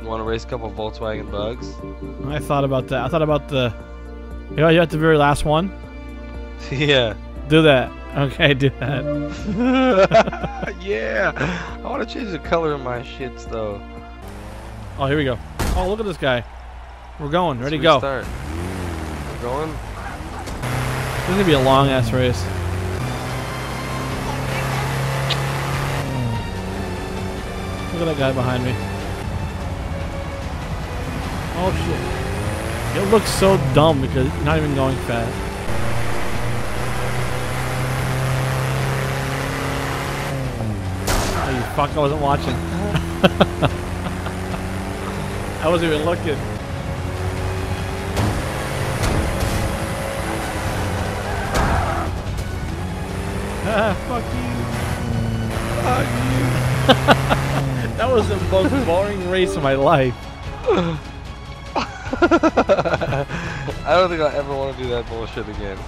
You want to race a couple Volkswagen Bugs? I thought about that. I thought about the. You know, you're at the very last one. yeah. Do that. Okay, do that. yeah. I want to change the color of my shits though. Oh, here we go. Oh, look at this guy. We're going. Ready to Let's go. restart. We're going. This is gonna be a long ass race. Look at that guy behind me. Oh shit. It looks so dumb because you're not even going fast. Oh, you fuck, I wasn't watching. I wasn't even looking. Ah, fuck you. Fuck you. that was the most boring race of my life. I don't think I'll ever want to do that bullshit again.